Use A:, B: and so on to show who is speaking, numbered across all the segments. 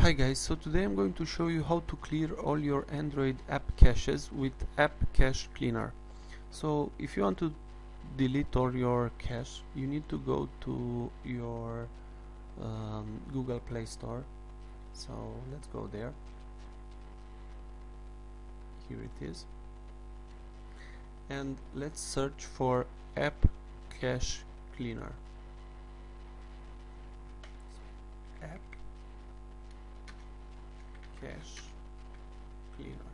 A: Hi guys, so today I'm going to show you how to clear all your Android app caches with App Cache Cleaner. So if you want to delete all your cache, you need to go to your um, Google Play Store. So let's go there. Here it is. And let's search for App Cache Cleaner. App cache cleaner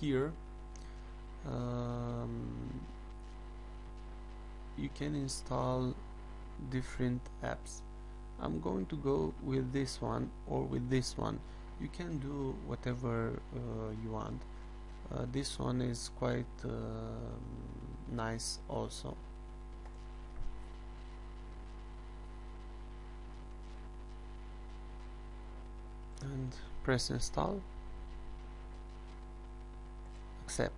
A: here um, you can install different apps. I'm going to go with this one or with this one. You can do whatever uh, you want. Uh, this one is quite uh, nice also and press install. Accept.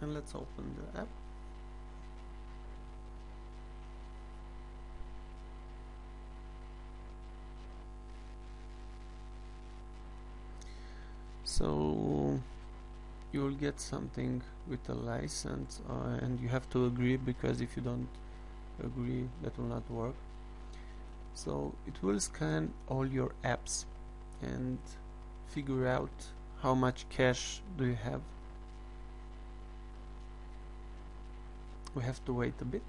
A: And let's open the app so you will get something with a license uh, and you have to agree because if you don't agree that will not work. So it will scan all your apps and figure out how much cache do you have. We have to wait a bit.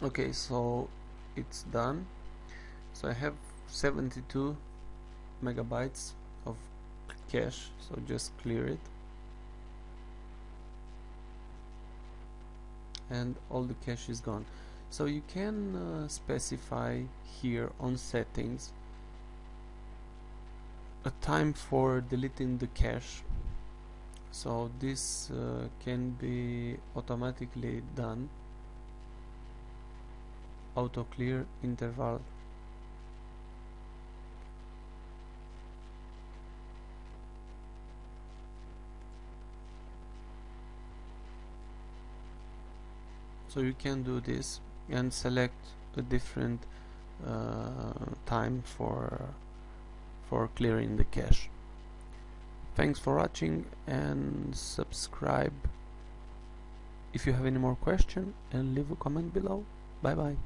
A: Okay so it's done. So I have 72 megabytes of cache so just clear it. And all the cache is gone. So you can uh, specify here on settings a time for deleting the cache so this uh, can be automatically done. Auto clear interval so you can do this and select a different uh, time for for clearing the cache. Thanks for watching and subscribe. If you have any more question and leave a comment below. Bye bye